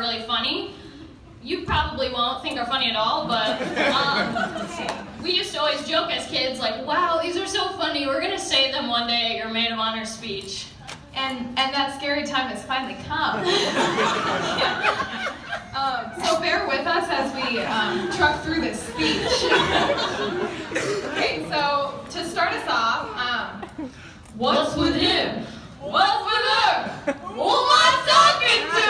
are really funny. You probably won't think are funny at all, but um, we used to always joke as kids, like, wow, these are so funny. We're going to say them one day at your Maid of Honor speech. And, and that scary time has finally come. um, so bear with us as we um, truck through this speech. okay, so to start us off, um, what's with him? What's with her? Who am I talking to?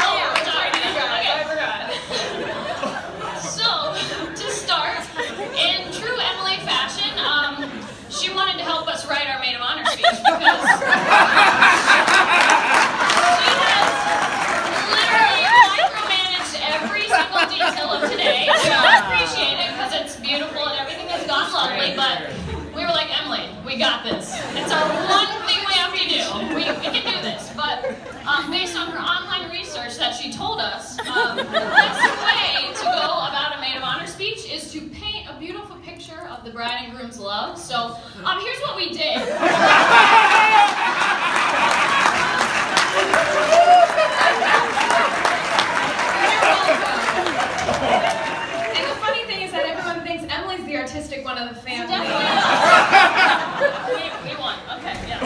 oh, yeah, sorry, I forgot. I forgot. So, to start, in true Emily fashion, um, she wanted to help us write our Maid of Honor speech because she has literally micromanaged every single detail of today. We all appreciate it because it's beautiful and everything has gone lovely, but we were like, Emily, we got this. It's our one thing we have to do. We, we can do this. But um, based on her online research that she told us, um, the best way to go about a maid of honor speech is to paint a beautiful picture of the bride and groom's love. So um, here's what we did. And the funny thing is that everyone thinks Emily's the artistic one of the family. we, we won. Okay, yeah.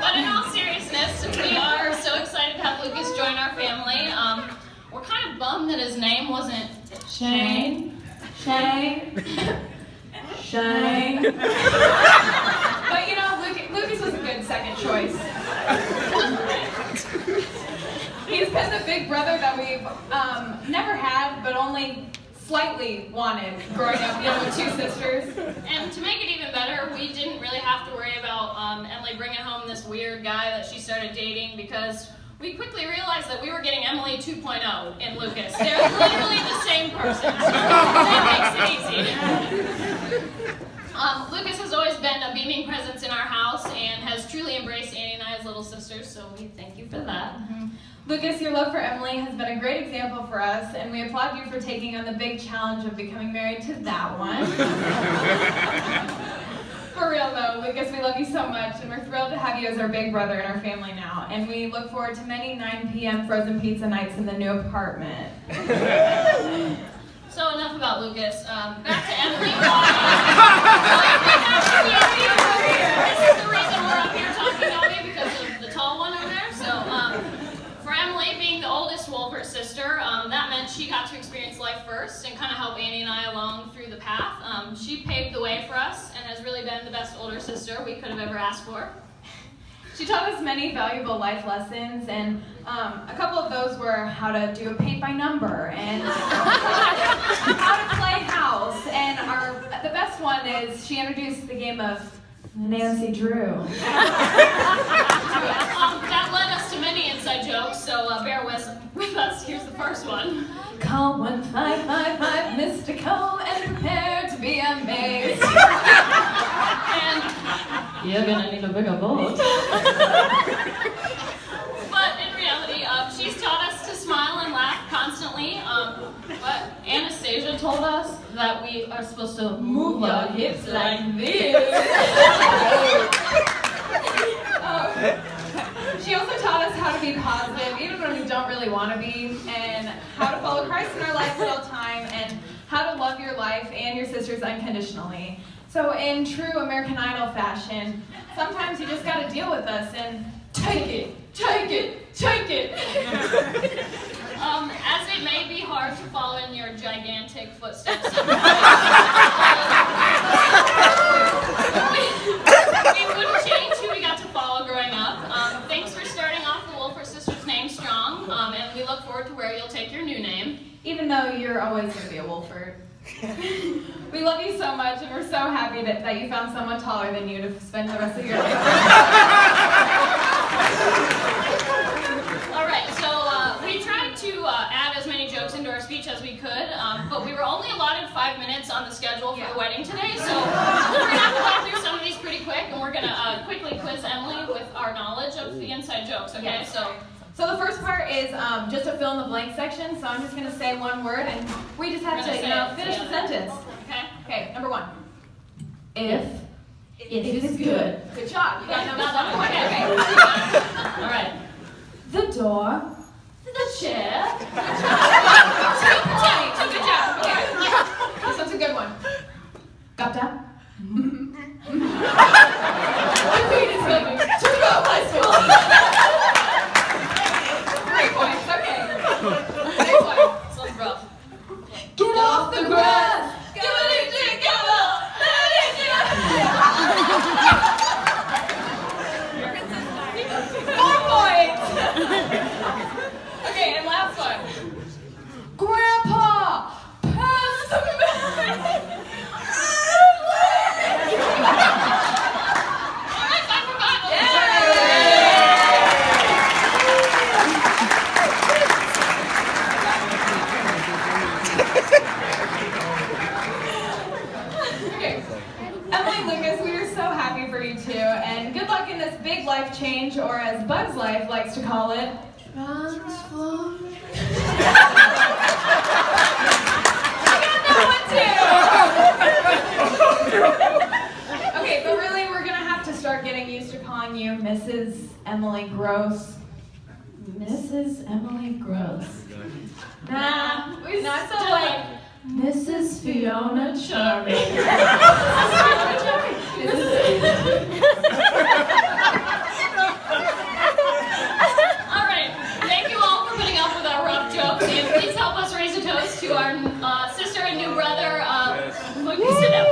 but in all seriousness, we are so excited to have Lucas join our family. Um, we're kind that his name wasn't Shane. Shane. Shane. but you know, Luc- Lucas was a good second choice. He's been the big brother that we've um, never had, but only slightly wanted growing up, you know, with two sisters. And to make it even better, we didn't really have to worry about um, Emily bringing home this weird guy that she started dating because we quickly realized that we were getting Emily 2.0 in Lucas. They're literally the same person, so that makes it easy. Um, Lucas has always been a beaming presence in our house and has truly embraced Annie and I as little sisters, so we thank you for that. Lucas, your love for Emily has been a great example for us, and we applaud you for taking on the big challenge of becoming married to that one. Lucas, we love you so much, and we're thrilled to have you as our big brother in our family now. And we look forward to many 9 p.m. frozen pizza nights in the new apartment. So enough about Lucas. Um, back to Emily. this is the reason we're up here talking about me because of the tall one over there. So um, for Emily, being the oldest Wolfert sister, um, that meant she got to experience life first and kind of help Annie and I along through the path. Um, she paved the way for us has really been the best older sister we could have ever asked for. She taught us many valuable life lessons, and um, a couple of those were how to do a paint by number and how to play house. And our the best one is she introduced the game of Nancy Drew. Um, that led us to many inside jokes, so uh, bear with, with us. Here's the first one. Call one five five five Mr. Cole and prepare to be amazed. You're gonna need a bigger boat. But in reality, um, she's taught us to smile and laugh constantly. Um, but Anastasia told us that we are supposed to move our hips like this. Um, she also taught us how to be positive, even when we don't really want to be, and how to follow Christ in our lives at all time, and how to love your life and your sisters unconditionally. So, in true American Idol fashion, sometimes you just got to deal with us and take it, take it, take it. Um, as it may be hard to follow in your gigantic footsteps. we, we wouldn't change who we got to follow growing up. Um, thanks for starting off the Wolfert Sisters name strong, um, and we look forward to where you'll take your new name. Even though you're always going to be a Wolfert. we love you so much, and we're so happy that, that you found someone taller than you to spend the rest of your life. All right, so uh, we tried to uh, add as many jokes into our speech as we could, um, but we were only allotted five minutes on the schedule for the wedding today, so we're gonna have to walk through some of these pretty quick, and we're gonna uh, quickly quiz Emily with our knowledge of the inside jokes. Okay, Yes. so So the first part is um, just a fill in the blank section. So I'm just going to say one word, and we just have to, you know, finish the sentence. Okay, number one. If it is good. Good job. You got know that one. Okay. All right. The door Four points. okay, and last one. Grandpa, pass the milk. All right, time for Bible. Okay. Emily Lucas, we are so happy for you too, and good luck in this big life change, or as Bugs Life likes to call it, transform. okay, but really, we're gonna have to start getting used to calling you Mrs. Emily Grose. Mrs. Emily Grose. Nah, we No, still still like like- Mrs. Fiona Charming. All right. Thank you all for putting up with our rough jokes, and please help us raise a toast to our uh, sister and new brother. Uh, would you sit down?